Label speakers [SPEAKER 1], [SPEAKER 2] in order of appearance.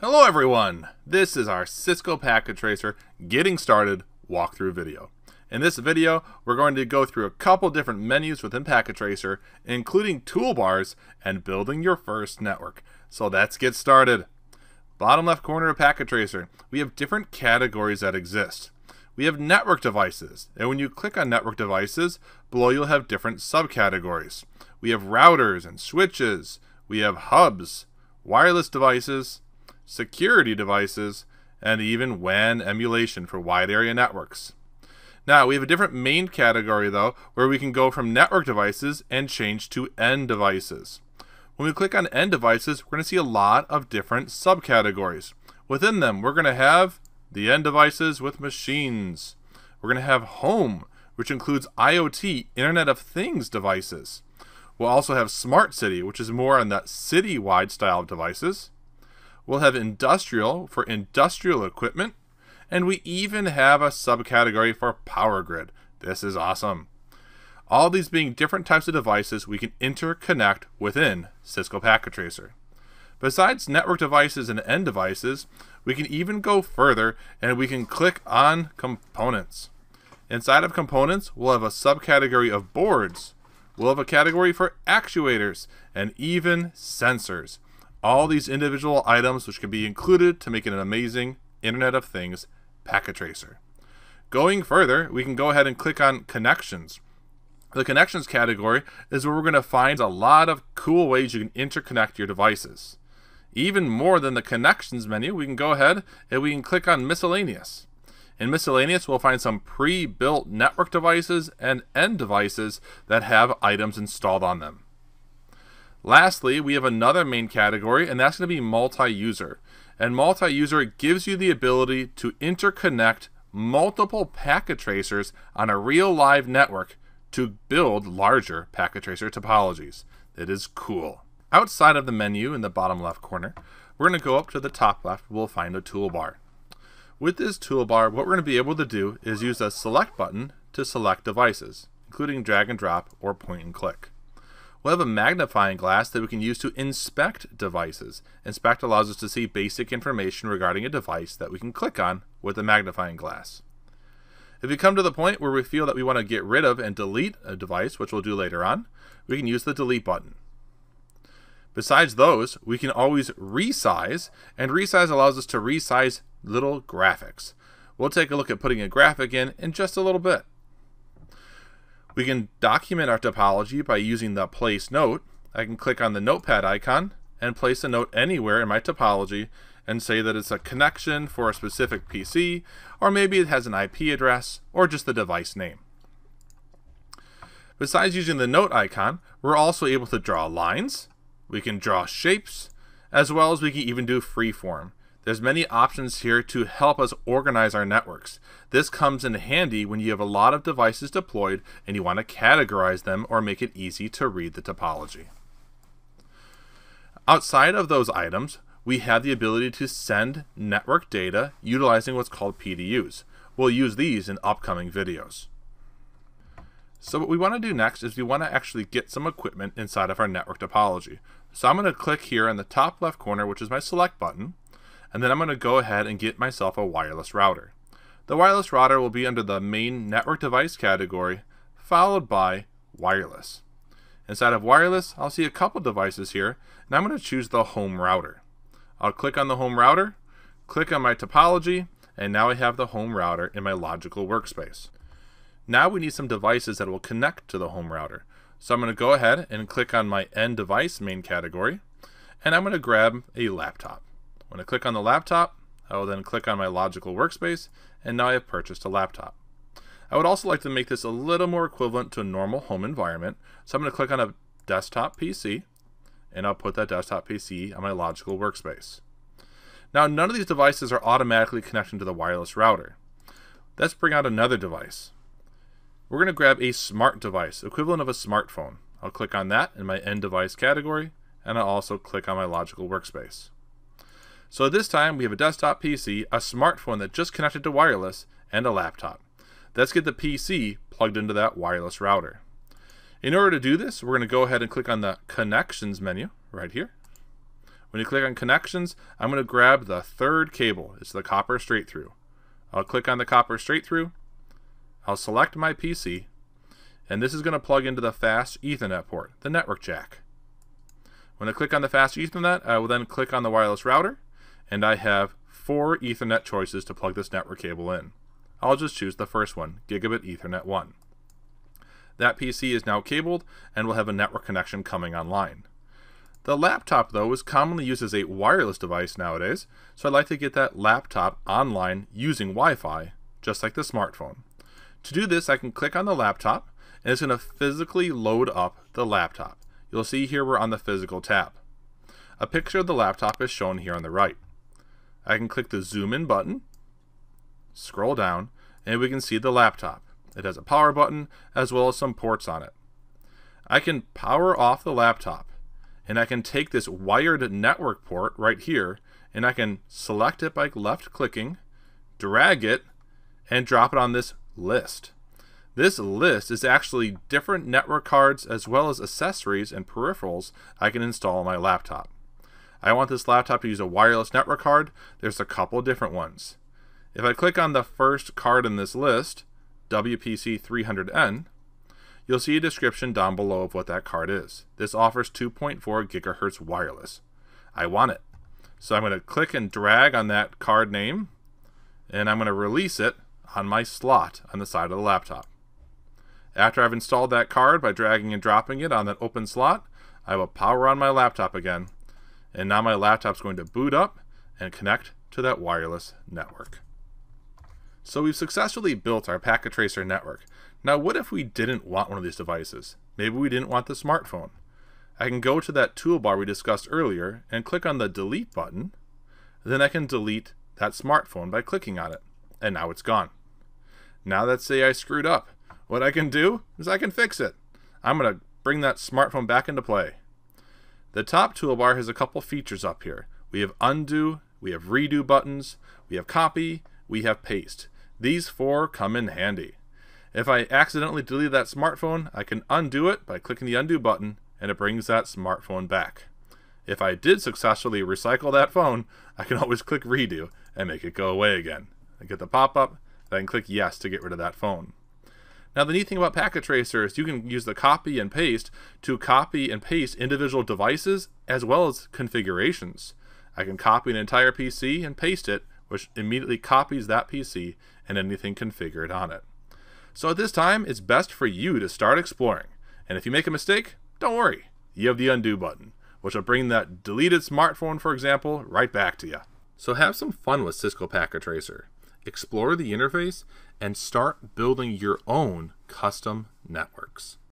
[SPEAKER 1] Hello everyone! This is our Cisco Packet Tracer Getting Started walkthrough video. In this video, we're going to go through a couple different menus within Packet Tracer, including toolbars and building your first network. So let's get started. Bottom left corner of Packet Tracer, we have different categories that exist. We have network devices, and when you click on network devices, below you'll have different subcategories. We have routers and switches, we have hubs, wireless devices, security devices, and even WAN emulation for wide area networks. Now, we have a different main category though, where we can go from network devices and change to end devices. When we click on end devices, we're going to see a lot of different subcategories. Within them, we're going to have the end devices with machines. We're going to have home, which includes IoT, Internet of Things devices. We'll also have smart city, which is more on that city-wide style of devices. We'll have industrial for industrial equipment. And we even have a subcategory for power grid. This is awesome. All these being different types of devices we can interconnect within Cisco Packet Tracer. Besides network devices and end devices, we can even go further and we can click on components. Inside of components, we'll have a subcategory of boards. We'll have a category for actuators and even sensors. All these individual items which can be included to make it an amazing Internet of Things packet tracer. Going further, we can go ahead and click on connections. The connections category is where we're going to find a lot of cool ways you can interconnect your devices. Even more than the connections menu, we can go ahead and we can click on miscellaneous. In miscellaneous, we'll find some pre-built network devices and end devices that have items installed on them. Lastly, we have another main category, and that's going to be multi-user. And multi-user gives you the ability to interconnect multiple packet tracers on a real live network to build larger packet tracer topologies. It is cool. Outside of the menu in the bottom left corner, we're going to go up to the top left, we'll find a toolbar. With this toolbar, what we're going to be able to do is use a select button to select devices, including drag and drop or point and click. We'll have a magnifying glass that we can use to inspect devices. Inspect allows us to see basic information regarding a device that we can click on with a magnifying glass. If we come to the point where we feel that we want to get rid of and delete a device, which we'll do later on, we can use the delete button. Besides those, we can always resize, and resize allows us to resize little graphics. We'll take a look at putting a graphic in in just a little bit. We can document our topology by using the place note. I can click on the notepad icon and place a note anywhere in my topology and say that it's a connection for a specific PC, or maybe it has an IP address, or just the device name. Besides using the note icon, we're also able to draw lines, we can draw shapes, as well as we can even do freeform. There's many options here to help us organize our networks. This comes in handy when you have a lot of devices deployed and you want to categorize them or make it easy to read the topology. Outside of those items, we have the ability to send network data utilizing what's called PDUs. We'll use these in upcoming videos. So what we want to do next is we want to actually get some equipment inside of our network topology. So I'm going to click here in the top left corner, which is my select button, and then I'm going to go ahead and get myself a wireless router. The wireless router will be under the main network device category, followed by wireless. Inside of wireless, I'll see a couple devices here, and I'm going to choose the home router. I'll click on the home router, click on my topology, and now I have the home router in my logical workspace. Now we need some devices that will connect to the home router. So I'm going to go ahead and click on my end device main category, and I'm going to grab a laptop. When I click on the laptop, I will then click on my logical workspace, and now I have purchased a laptop. I would also like to make this a little more equivalent to a normal home environment, so I'm going to click on a desktop PC, and I'll put that desktop PC on my logical workspace. Now none of these devices are automatically connected to the wireless router. Let's bring out another device. We're going to grab a smart device, equivalent of a smartphone. I'll click on that in my end device category, and I'll also click on my logical workspace. So this time we have a desktop PC, a smartphone that just connected to wireless, and a laptop. Let's get the PC plugged into that wireless router. In order to do this, we're going to go ahead and click on the Connections menu right here. When you click on connections, I'm going to grab the third cable. It's the copper straight through. I'll click on the copper straight through. I'll select my PC, and this is going to plug into the fast Ethernet port, the network jack. When I click on the fast Ethernet, I will then click on the wireless router, and I have four Ethernet choices to plug this network cable in. I'll just choose the first one, Gigabit Ethernet 1. That PC is now cabled and will have a network connection coming online. The laptop, though, is commonly used as a wireless device nowadays, so I'd like to get that laptop online using Wi-Fi, just like the smartphone. To do this, I can click on the laptop, and it's going to physically load up the laptop. You'll see here we're on the physical tab. A picture of the laptop is shown here on the right. I can click the zoom in button, scroll down, and we can see the laptop. It has a power button as well as some ports on it. I can power off the laptop and I can take this wired network port right here and I can select it by left clicking, drag it, and drop it on this list. This list is actually different network cards as well as accessories and peripherals I can install on my laptop. I want this laptop to use a wireless network card. There's a couple different ones. If I click on the first card in this list, WPC300N, you'll see a description down below of what that card is. This offers 2.4 gigahertz wireless. I want it. So I'm going to click and drag on that card name, and I'm going to release it on my slot on the side of the laptop. After I've installed that card by dragging and dropping it on that open slot, I will power on my laptop again, and now my laptop's going to boot up and connect to that wireless network. So we've successfully built our packet tracer network. Now what if we didn't want one of these devices? Maybe we didn't want the smartphone. I can go to that toolbar we discussed earlier and click on the delete button. Then I can delete that smartphone by clicking on it. And now it's gone. Now let's say I screwed up. What I can do is I can fix it. I'm going to bring that smartphone back into play. The top toolbar has a couple features up here. We have undo, we have redo buttons, we have copy, we have paste. These four come in handy. If I accidentally delete that smartphone, I can undo it by clicking the undo button and it brings that smartphone back. If I did successfully recycle that phone, I can always click redo and make it go away again. I get the pop-up, then click yes to get rid of that phone. Now the neat thing about Packet Tracer is you can use the copy and paste to copy and paste individual devices as well as configurations. I can copy an entire PC and paste it, which immediately copies that PC and anything configured on it. So at this time, it's best for you to start exploring. And if you make a mistake, don't worry. You have the undo button, which will bring that deleted smartphone, for example, right back to you. So have some fun with Cisco Packet Tracer. Explore the interface and start building your own custom networks.